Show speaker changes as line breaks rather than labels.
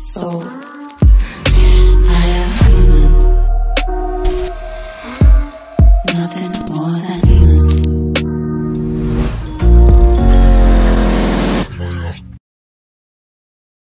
soul. I am human, nothing more than human.